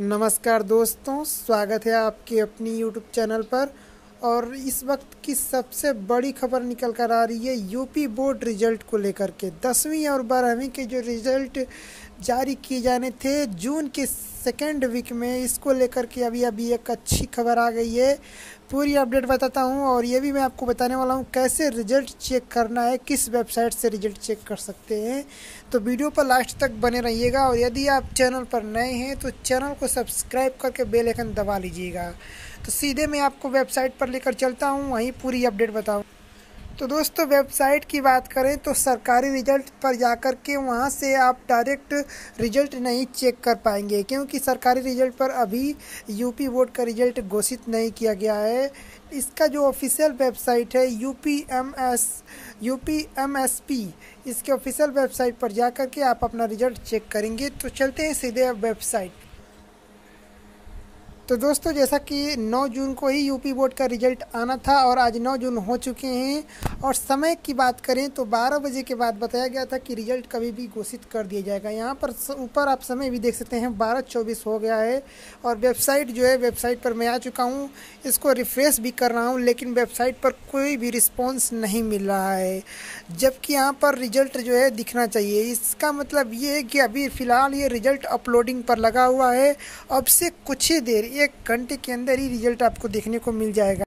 नमस्कार दोस्तों, स्वागत है आपके अपनी यूट्यूब चैनल पर। और इस वक्त की सबसे बड़ी खबर निकल कर आ रही है, यूपी बोर्ड रिज़ल्ट को लेकर के, दसवीं और बारहवीं के जो रिज़ल्ट जारी किए जाने थे। जून के सेकेंड वीक में इसको लेकर के अभी अभी एक अच्छी खबर आ गई है। पूरी अपडेट बताता हूँ और ये भी मैं आपको बताने वाला हूँ कैसे रिज़ल्ट चेक करना है, किस वेबसाइट से रिज़ल्ट चेक कर सकते हैं। तो वीडियो पर लास्ट तक बने रहिएगा और यदि आप चैनल पर नए हैं तो चैनल को सब्सक्राइब करके बेल आइकन दबा लीजिएगा। तो सीधे मैं आपको वेबसाइट पर लेकर चलता हूँ, वहीं पूरी अपडेट बताऊँ। तो दोस्तों, वेबसाइट की बात करें तो सरकारी रिज़ल्ट पर जाकर के वहाँ से आप डायरेक्ट रिज़ल्ट नहीं चेक कर पाएँगे, क्योंकि सरकारी रिज़ल्ट पर अभी यूपी बोर्ड का रिज़ल्ट घोषित नहीं किया गया है। इसका जो ऑफिशियल वेबसाइट है U P M S U P M S P इसके ऑफिशियल वेबसाइट पर जाकर के आप अपना रिज़ल्ट चेक करेंगे। तो चलते हैं सीधे वेबसाइट तो दोस्तों, जैसा कि 9 जून को ही यूपी बोर्ड का रिज़ल्ट आना था और आज 9 जून हो चुके हैं। और समय की बात करें तो 12 बजे के बाद बताया गया था कि रिज़ल्ट कभी भी घोषित कर दिया जाएगा। यहाँ पर ऊपर आप समय भी देख सकते हैं, बारह चौबीस हो गया है। और वेबसाइट जो है, वेबसाइट पर मैं आ चुका हूँ, इसको रिफ्रेश भी कर रहा हूँ, लेकिन वेबसाइट पर कोई भी रिस्पॉन्स नहीं मिल रहा है। जबकि यहाँ पर रिज़ल्ट जो है, दिखना चाहिए। इसका मतलब ये है कि अभी फ़िलहाल ये रिज़ल्ट अपलोडिंग पर लगा हुआ है। अब से कुछ ही देर एक घंटे के अंदर ही रिज़ल्ट आपको देखने को मिल जाएगा।